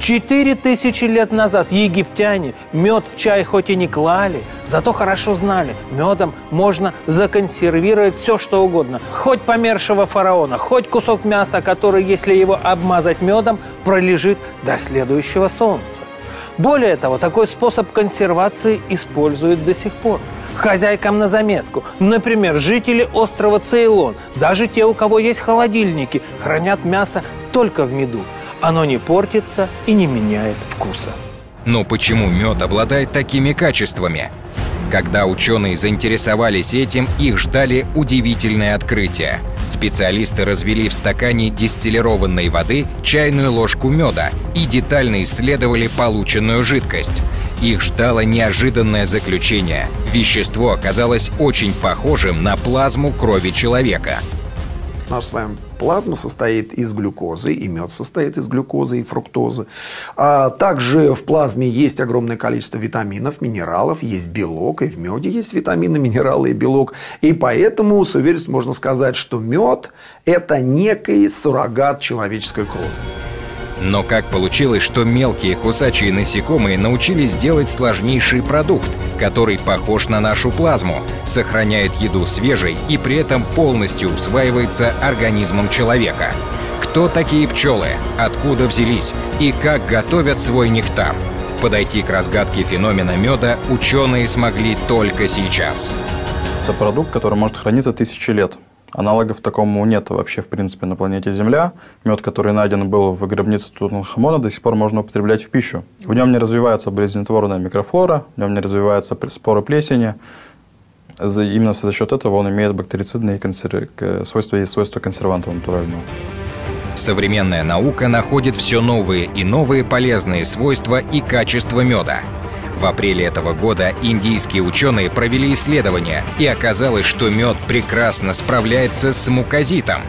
Четыре тысячи лет назад египтяне мед в чай хоть и не клали, зато хорошо знали, медом можно законсервировать все, что угодно. Хоть помершего фараона, хоть кусок мяса, который, если его обмазать медом, пролежит до следующего солнца. Более того, такой способ консервации используют до сих пор. Хозяйкам на заметку. Например, жители острова Цейлон, даже те, у кого есть холодильники, хранят мясо только в меду. Оно не портится и не меняет вкуса. Но почему мед обладает такими качествами? Когда ученые заинтересовались этим, их ждали удивительные открытия. Специалисты развели в стакане дистиллированной воды чайную ложку меда и детально исследовали полученную жидкость. Их ждало неожиданное заключение. Вещество оказалось очень похожим на плазму крови человека – Наша с вами плазма состоит из глюкозы, и мед состоит из глюкозы и фруктозы. А также в плазме есть огромное количество витаминов, минералов, есть белок, и в меде есть витамины, минералы и белок. И поэтому с уверенностью можно сказать, что мед – это некий суррогат человеческой крови. Но как получилось, что мелкие кусачие насекомые научились делать сложнейший продукт, который похож на нашу плазму, сохраняет еду свежей и при этом полностью усваивается организмом человека? Кто такие пчелы? Откуда взялись? И как готовят свой нектар? Подойти к разгадке феномена меда ученые смогли только сейчас. Это продукт, который может храниться тысячи лет. Аналогов такому нет вообще, в принципе, на планете Земля. Мед, который найден был в гробнице Тутанхамона, до сих пор можно употреблять в пищу. В нем не развивается болезнетворная микрофлора, в нем не развиваются споры плесени. Именно за счет этого он имеет бактерицидные консер... свойства и свойства консерванта натурального. Современная наука находит все новые и новые полезные свойства и качества меда – в апреле этого года индийские ученые провели исследование, и оказалось, что мед прекрасно справляется с муказитом.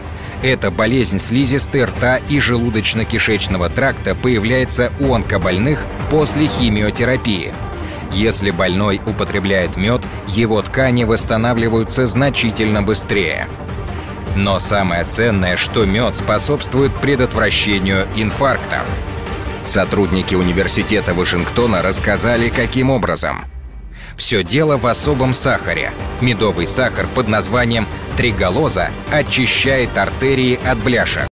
Эта болезнь слизистой рта и желудочно-кишечного тракта появляется у онкобольных после химиотерапии. Если больной употребляет мед, его ткани восстанавливаются значительно быстрее. Но самое ценное, что мед способствует предотвращению инфарктов – Сотрудники университета Вашингтона рассказали, каким образом. Все дело в особом сахаре. Медовый сахар под названием триголоза очищает артерии от бляшек.